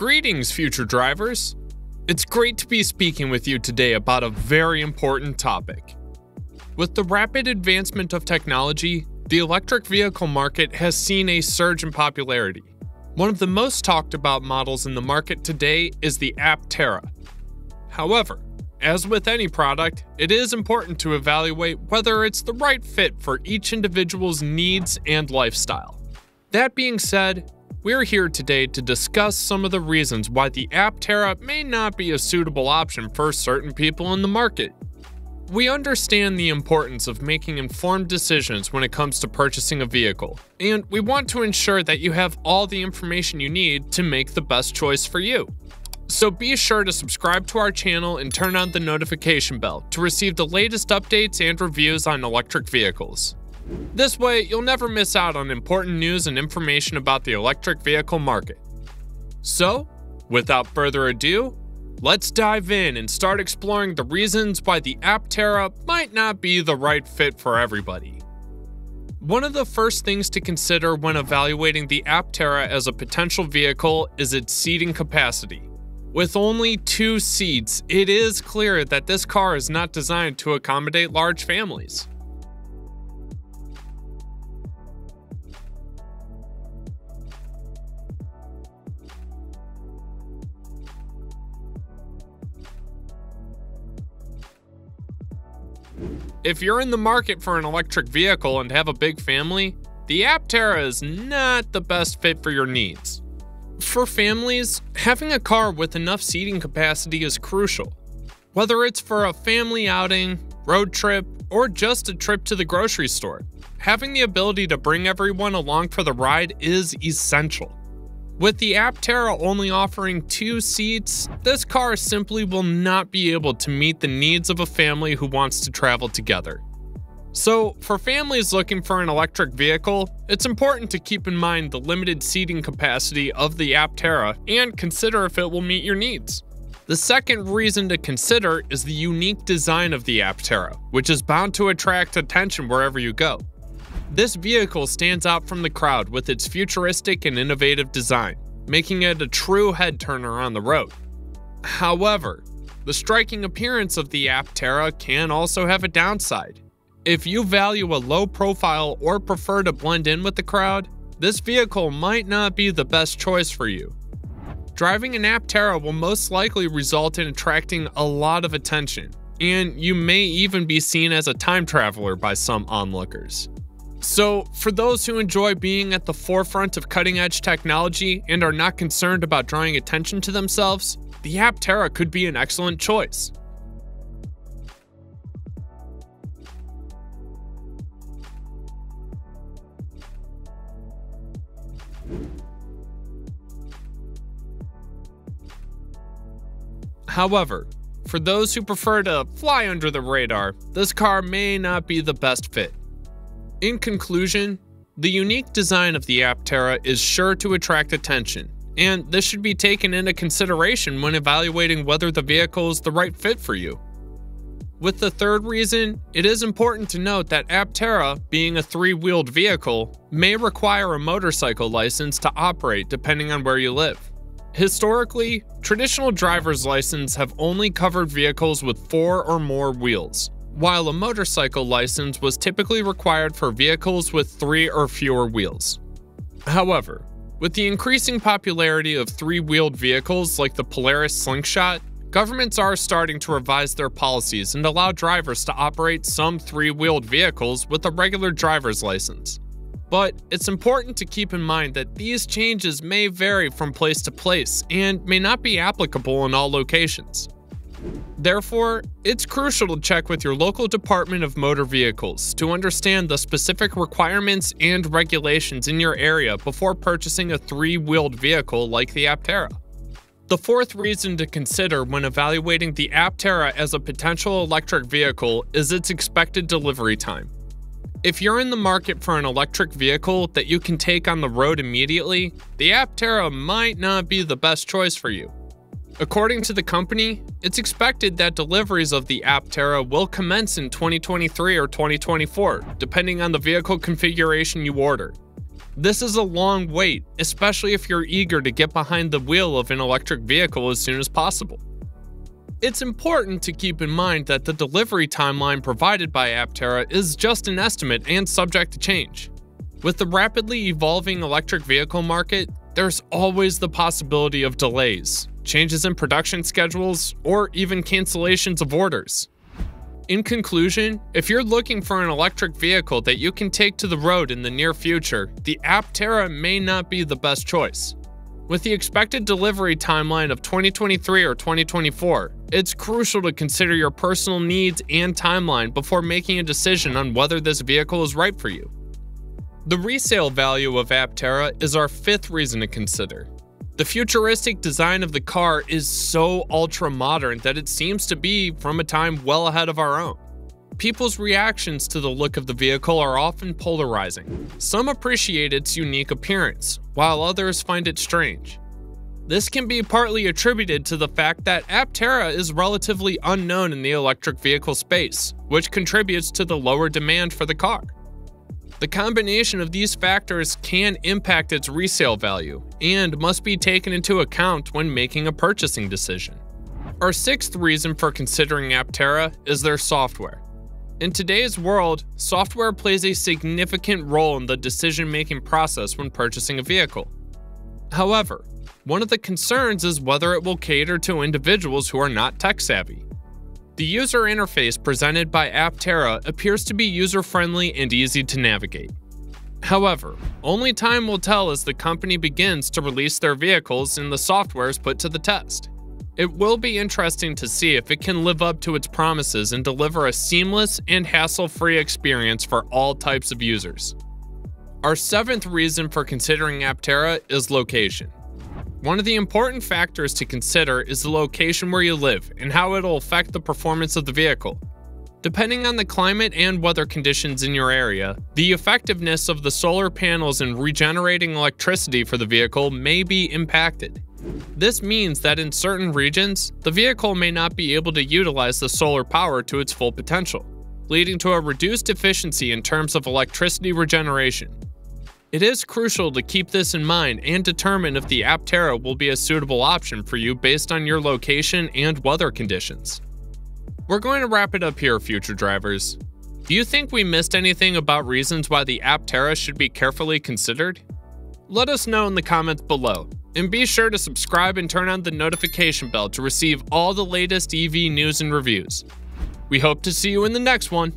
Greetings, future drivers. It's great to be speaking with you today about a very important topic. With the rapid advancement of technology, the electric vehicle market has seen a surge in popularity. One of the most talked about models in the market today is the Aptera. However, as with any product, it is important to evaluate whether it's the right fit for each individual's needs and lifestyle. That being said, we're here today to discuss some of the reasons why the Aptera may not be a suitable option for certain people in the market. We understand the importance of making informed decisions when it comes to purchasing a vehicle, and we want to ensure that you have all the information you need to make the best choice for you. So be sure to subscribe to our channel and turn on the notification bell to receive the latest updates and reviews on electric vehicles. This way, you'll never miss out on important news and information about the electric vehicle market. So, without further ado, let's dive in and start exploring the reasons why the Aptera might not be the right fit for everybody. One of the first things to consider when evaluating the Aptera as a potential vehicle is its seating capacity. With only two seats, it is clear that this car is not designed to accommodate large families. If you're in the market for an electric vehicle and have a big family, the Aptera is not the best fit for your needs. For families, having a car with enough seating capacity is crucial. Whether it's for a family outing, road trip, or just a trip to the grocery store, having the ability to bring everyone along for the ride is essential. With the Aptera only offering two seats, this car simply will not be able to meet the needs of a family who wants to travel together. So, for families looking for an electric vehicle, it's important to keep in mind the limited seating capacity of the Aptera and consider if it will meet your needs. The second reason to consider is the unique design of the Aptera, which is bound to attract attention wherever you go. This vehicle stands out from the crowd with its futuristic and innovative design, making it a true head turner on the road. However, the striking appearance of the Aptera can also have a downside. If you value a low profile or prefer to blend in with the crowd, this vehicle might not be the best choice for you. Driving an Aptera will most likely result in attracting a lot of attention, and you may even be seen as a time traveler by some onlookers. So, for those who enjoy being at the forefront of cutting edge technology and are not concerned about drawing attention to themselves, the Aptera could be an excellent choice. However, for those who prefer to fly under the radar, this car may not be the best fit. In conclusion, the unique design of the Aptera is sure to attract attention, and this should be taken into consideration when evaluating whether the vehicle is the right fit for you. With the third reason, it is important to note that Aptera, being a three wheeled vehicle, may require a motorcycle license to operate depending on where you live. Historically, traditional driver's license have only covered vehicles with four or more wheels, while a motorcycle license was typically required for vehicles with three or fewer wheels. However, with the increasing popularity of three wheeled vehicles like the Polaris Slingshot, governments are starting to revise their policies and allow drivers to operate some three wheeled vehicles with a regular driver's license. But it's important to keep in mind that these changes may vary from place to place and may not be applicable in all locations. Therefore, it's crucial to check with your local Department of Motor Vehicles to understand the specific requirements and regulations in your area before purchasing a three wheeled vehicle like the Aptera. The fourth reason to consider when evaluating the Aptera as a potential electric vehicle is its expected delivery time. If you're in the market for an electric vehicle that you can take on the road immediately, the Aptera might not be the best choice for you. According to the company, it's expected that deliveries of the Aptera will commence in 2023 or 2024, depending on the vehicle configuration you order. This is a long wait, especially if you're eager to get behind the wheel of an electric vehicle as soon as possible. It's important to keep in mind that the delivery timeline provided by Aptera is just an estimate and subject to change. With the rapidly evolving electric vehicle market, there's always the possibility of delays, changes in production schedules, or even cancellations of orders. In conclusion, if you're looking for an electric vehicle that you can take to the road in the near future, the Aptera may not be the best choice. With the expected delivery timeline of 2023 or 2024, it's crucial to consider your personal needs and timeline before making a decision on whether this vehicle is right for you. The resale value of Aptera is our fifth reason to consider. The futuristic design of the car is so ultra modern that it seems to be from a time well ahead of our own. People's reactions to the look of the vehicle are often polarizing. Some appreciate its unique appearance, while others find it strange. This can be partly attributed to the fact that Aptera is relatively unknown in the electric vehicle space, which contributes to the lower demand for the car. The combination of these factors can impact its resale value and must be taken into account when making a purchasing decision. Our sixth reason for considering Aptera is their software. In today's world, software plays a significant role in the decision making process when purchasing a vehicle. However, one of the concerns is whether it will cater to individuals who are not tech savvy. The user interface presented by Aptera appears to be user-friendly and easy to navigate. However, only time will tell as the company begins to release their vehicles and the software is put to the test. It will be interesting to see if it can live up to its promises and deliver a seamless and hassle-free experience for all types of users. Our seventh reason for considering Aptera is location. One of the important factors to consider is the location where you live and how it'll affect the performance of the vehicle. Depending on the climate and weather conditions in your area, the effectiveness of the solar panels in regenerating electricity for the vehicle may be impacted. This means that in certain regions, the vehicle may not be able to utilize the solar power to its full potential, leading to a reduced efficiency in terms of electricity regeneration. It is crucial to keep this in mind and determine if the Aptera will be a suitable option for you based on your location and weather conditions. We're going to wrap it up here, future drivers. Do you think we missed anything about reasons why the Aptera should be carefully considered? Let us know in the comments below, and be sure to subscribe and turn on the notification bell to receive all the latest EV news and reviews. We hope to see you in the next one.